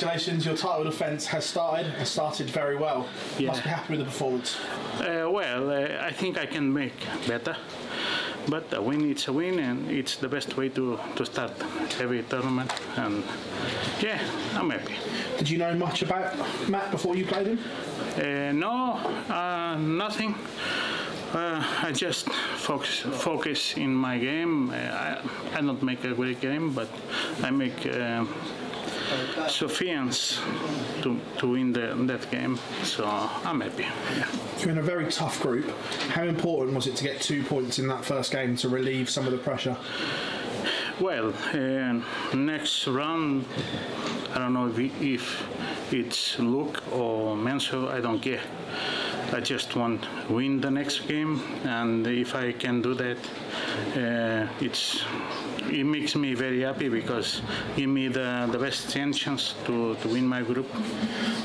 congratulations, your title defence has started, and started very well. Yeah. Must be happy with the performance. Uh, well, uh, I think I can make better, but a win is a win and it's the best way to, to start every tournament and yeah, I'm happy. Did you know much about Matt before you played him? Uh, no, uh, nothing. Uh, I just focus focus in my game. Uh, I, I don't make a great game, but I make uh, sufficient to, to win the, that game. So I'm happy. Yeah. You're in a very tough group. How important was it to get two points in that first game to relieve some of the pressure? Well, uh, next round, I don't know if, if it's Luke or Mensur, I don't care. I just want to win the next game, and if I can do that, uh, it's it makes me very happy because give me the, the best chance to, to win my group.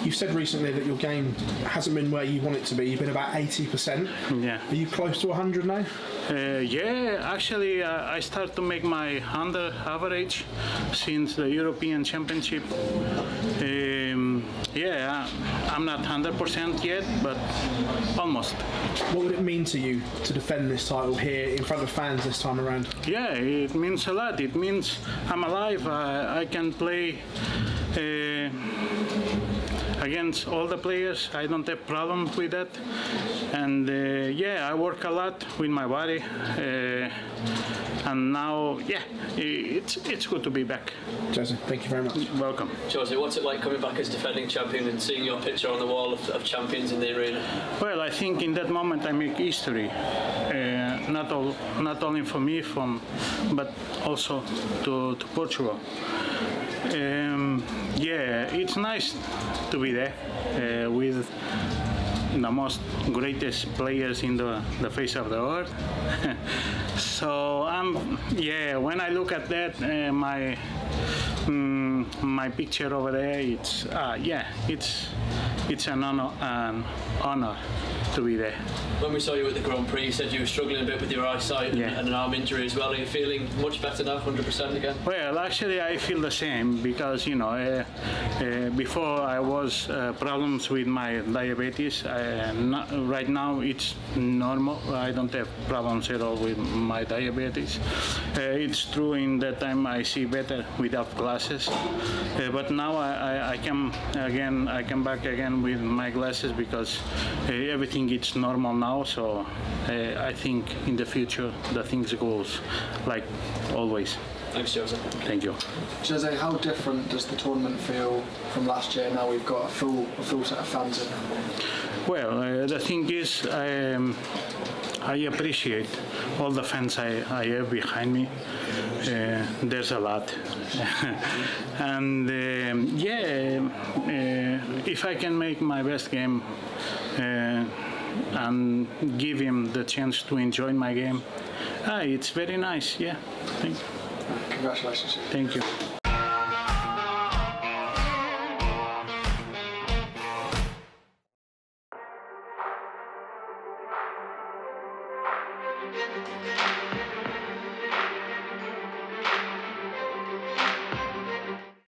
You've said recently that your game hasn't been where you want it to be. You've been about 80%. Yeah. Are you close to 100 now? Uh, yeah, actually, uh, I start to make my under average since the European Championship. Um, yeah, I'm not 100% yet, but almost. What would it mean to you to defend this title here in front of fans this time around? Yeah, it means a lot. It means I'm alive. I, I can play uh, against all the players. I don't have problems with that. And uh, yeah, I work a lot with my body. Uh, and now, yeah, it's it's good to be back. Joseph, thank you very much. Welcome. Jose, what's it like coming back as defending champion and seeing your picture on the wall of, of champions in the arena? Well, I think in that moment I make history, uh, not all, not only for me, from, but also to, to Portugal. Um, yeah, it's nice to be there uh, with the most greatest players in the, the face of the earth. so I'm yeah. When I look at that, uh, my mm, my picture over there, it's uh, yeah, it's it's an honor an honor to be there. When we saw you at the Grand Prix, you said you were struggling a bit with your eyesight and- Yeah. and an arm injury as well. Are you feeling much better now, 100% again? Well, actually, I feel the same because you know, uh, uh, before I was uh, problems with my diabetes. Uh, not, right now, it's normal. I don't have problems at all with my diabetes. Uh, it's true in that time I see better without glasses, uh, but now I, I, I come again. I come back again with my glasses because uh, everything is normal now. So uh, I think in the future the things goes like always. Thanks, Jose. Thank you. Jose, how different does the tournament feel from last year? Now we've got a full a full set of fans in. Well, uh, the thing is, I, um, I appreciate all the fans I, I have behind me. Uh, there's a lot. and um, yeah, uh, if I can make my best game uh, and give him the chance to enjoy my game. Ah, it's very nice, yeah. Thank you. Congratulations. Thank you. Thank you.